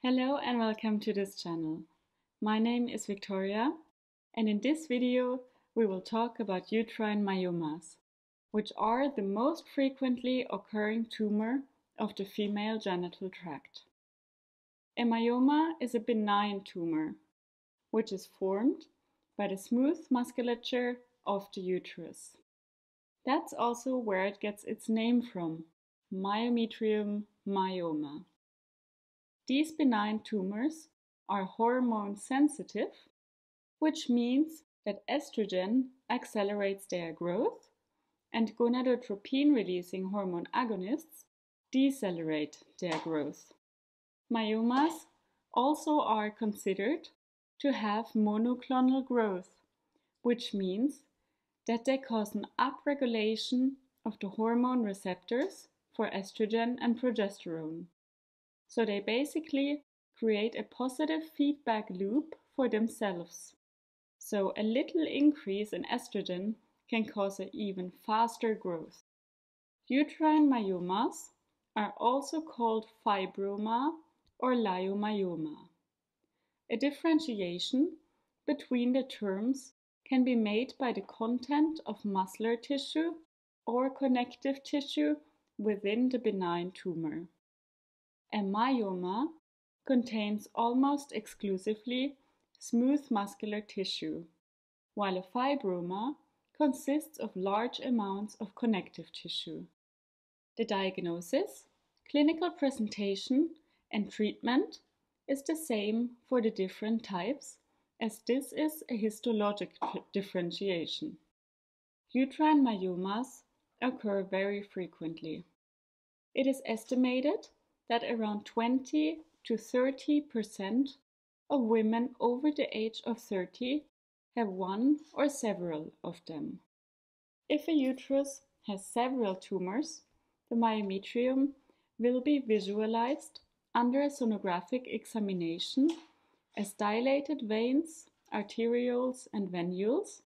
Hello and welcome to this channel. My name is Victoria and in this video we will talk about uterine myomas, which are the most frequently occurring tumor of the female genital tract. A myoma is a benign tumor, which is formed by the smooth musculature of the uterus. That's also where it gets its name from, myometrium myoma. These benign tumors are hormone sensitive, which means that estrogen accelerates their growth and gonadotropin releasing hormone agonists decelerate their growth. Myomas also are considered to have monoclonal growth, which means that they cause an upregulation of the hormone receptors for estrogen and progesterone. So they basically create a positive feedback loop for themselves. So a little increase in estrogen can cause an even faster growth. Uterine myomas are also called fibroma or leiomyoma. A differentiation between the terms can be made by the content of muscular tissue or connective tissue within the benign tumor. A myoma contains almost exclusively smooth muscular tissue, while a fibroma consists of large amounts of connective tissue. The diagnosis, clinical presentation, and treatment is the same for the different types, as this is a histologic differentiation. Uterine myomas occur very frequently. It is estimated that around 20 to 30 percent of women over the age of 30 have one or several of them. If a uterus has several tumors, the myometrium will be visualized under a sonographic examination as dilated veins, arterioles, and venules,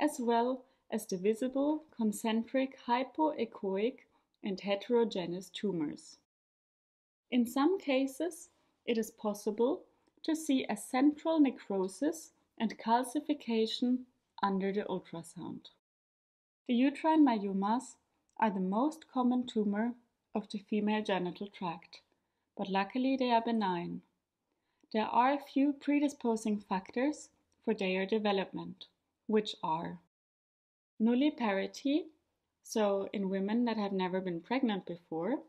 as well as the visible concentric hypoechoic and heterogeneous tumors. In some cases, it is possible to see a central necrosis and calcification under the ultrasound. The uterine myomas are the most common tumor of the female genital tract, but luckily they are benign. There are a few predisposing factors for their development, which are nulliparity, so in women that have never been pregnant before,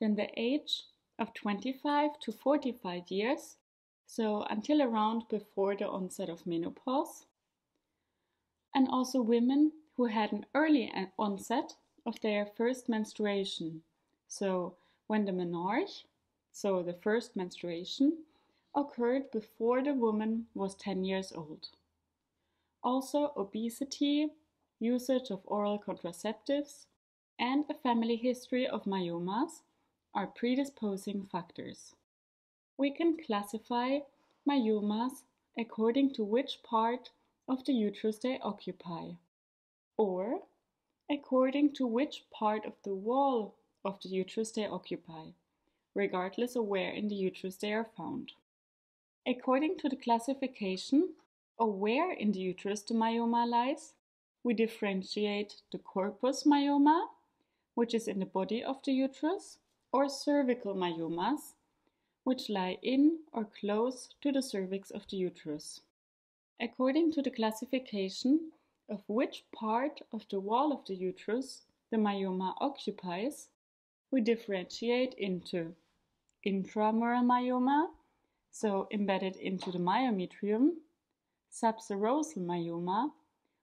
then the age of 25 to 45 years, so until around before the onset of menopause, and also women who had an early uh, onset of their first menstruation, so when the menarche, so the first menstruation, occurred before the woman was 10 years old. Also, obesity, usage of oral contraceptives, and a family history of myomas are predisposing factors. We can classify myomas according to which part of the uterus they occupy, or according to which part of the wall of the uterus they occupy, regardless of where in the uterus they are found. According to the classification of where in the uterus the myoma lies, we differentiate the corpus myoma, which is in the body of the uterus, or cervical myomas, which lie in or close to the cervix of the uterus. According to the classification of which part of the wall of the uterus the myoma occupies, we differentiate into intramural myoma, so embedded into the myometrium, subserosal myoma,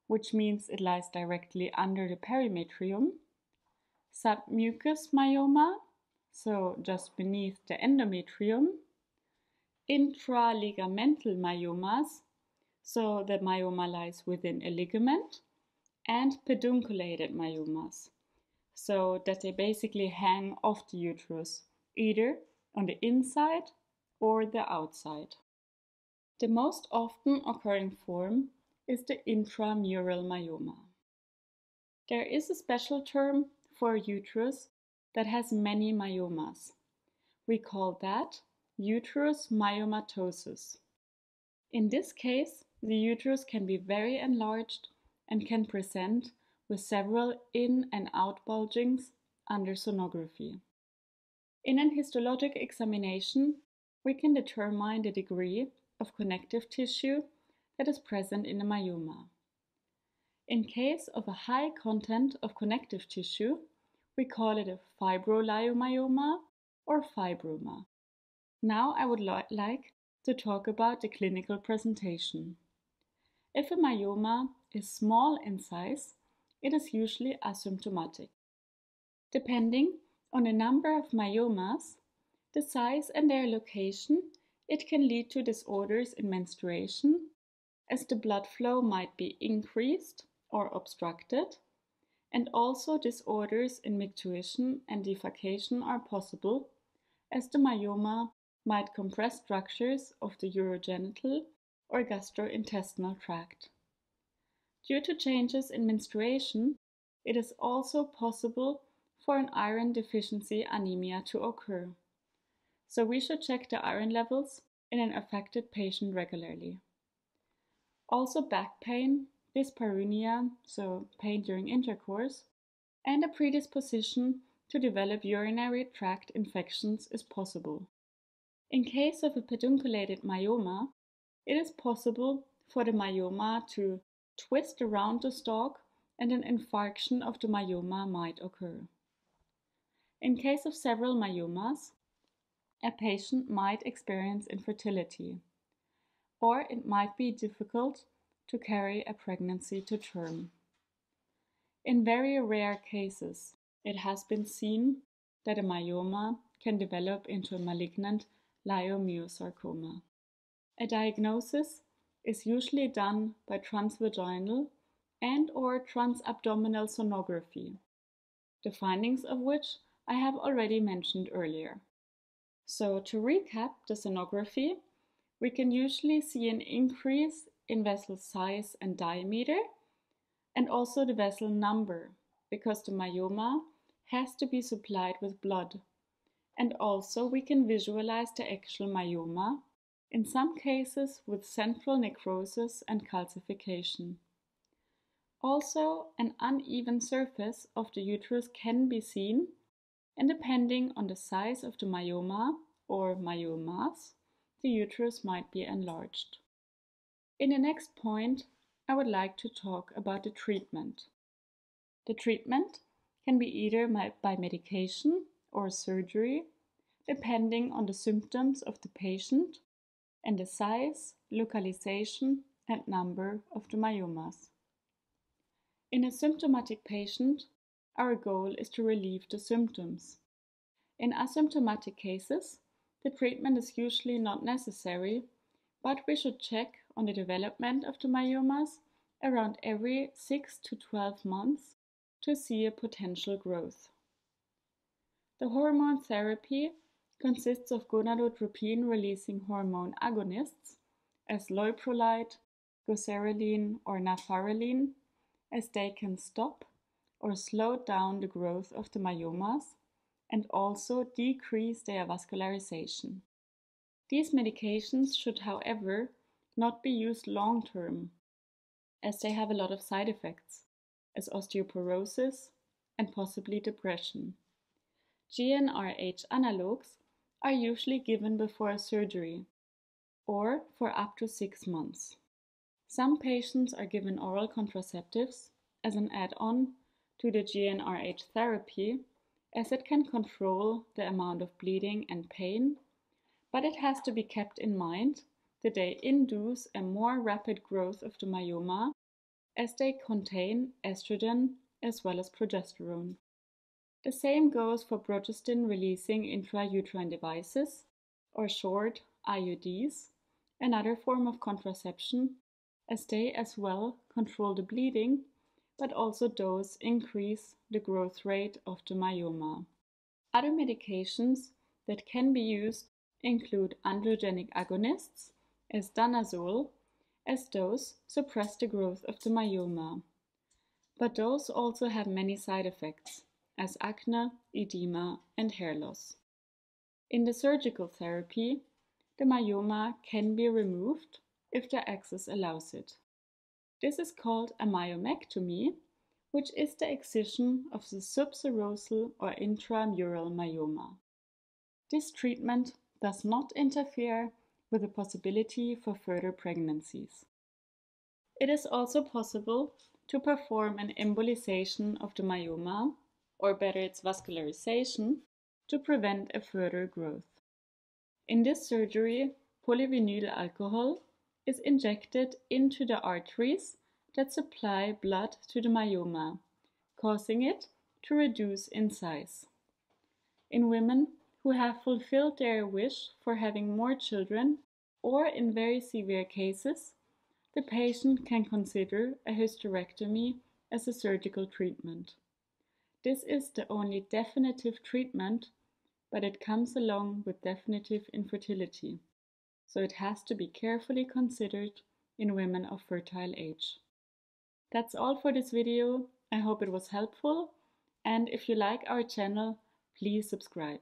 which means it lies directly under the perimetrium, submucous myoma, so just beneath the endometrium, intraligamental myomas, so the myoma lies within a ligament, and pedunculated myomas, so that they basically hang off the uterus, either on the inside or the outside. The most often occurring form is the intramural myoma. There is a special term for uterus that has many myomas. We call that uterus myomatosis. In this case, the uterus can be very enlarged and can present with several in and out bulgings under sonography. In an histologic examination, we can determine the degree of connective tissue that is present in a myoma. In case of a high content of connective tissue, we call it a fibroleiomyoma or fibroma. Now I would like to talk about the clinical presentation. If a myoma is small in size, it is usually asymptomatic. Depending on the number of myomas, the size and their location, it can lead to disorders in menstruation, as the blood flow might be increased or obstructed, and also disorders in micturition and defecation are possible, as the myoma might compress structures of the urogenital or gastrointestinal tract. Due to changes in menstruation, it is also possible for an iron deficiency anemia to occur. So we should check the iron levels in an affected patient regularly. Also back pain, dyspareunia, so pain during intercourse, and a predisposition to develop urinary tract infections is possible. In case of a pedunculated myoma, it is possible for the myoma to twist around the stalk and an infarction of the myoma might occur. In case of several myomas, a patient might experience infertility, or it might be difficult to carry a pregnancy to term. In very rare cases, it has been seen that a myoma can develop into a malignant leiomyosarcoma. A diagnosis is usually done by transvaginal and or transabdominal sonography, the findings of which I have already mentioned earlier. So to recap the sonography, we can usually see an increase in vessel size and diameter and also the vessel number because the myoma has to be supplied with blood. And also we can visualize the actual myoma, in some cases with central necrosis and calcification. Also, an uneven surface of the uterus can be seen, and depending on the size of the myoma or myomas, the uterus might be enlarged. In the next point, I would like to talk about the treatment. The treatment can be either by medication or surgery, depending on the symptoms of the patient and the size, localization, and number of the myomas. In a symptomatic patient, our goal is to relieve the symptoms. In asymptomatic cases, the treatment is usually not necessary, but we should check on the development of the myomas around every 6 to 12 months to see a potential growth. The hormone therapy consists of gonadotropin releasing hormone agonists as leuprolide, goserelin, or nafarelin, as they can stop or slow down the growth of the myomas and also decrease their vascularization. These medications should, however, not be used long term, as they have a lot of side effects, as osteoporosis and possibly depression. GnRH analogues are usually given before a surgery or for up to six months. Some patients are given oral contraceptives as an add on to the GnRH therapy, as it can control the amount of bleeding and pain, but it has to be kept in mind that they induce a more rapid growth of the myoma as they contain estrogen as well as progesterone. The same goes for progestin releasing intrauterine devices, or short IUDs, another form of contraception, as they as well control the bleeding but also those increase the growth rate of the myoma. Other medications that can be used include androgenic agonists as danazol, as those suppress the growth of the myoma. But those also have many side effects, as acne, edema, and hair loss. In the surgical therapy, the myoma can be removed if the access allows it. This is called a myomectomy, which is the excision of the subserosal or intramural myoma. This treatment does not interfere with the possibility for further pregnancies. It is also possible to perform an embolization of the myoma, or better its vascularization, to prevent a further growth. In this surgery, polyvinyl alcohol is injected into the arteries that supply blood to the myoma, causing it to reduce in size. In women who have fulfilled their wish for having more children, or in very severe cases, the patient can consider a hysterectomy as a surgical treatment. This is the only definitive treatment, but it comes along with definitive infertility, so it has to be carefully considered in women of fertile age. That's all for this video. I hope it was helpful. And if you like our channel, please subscribe.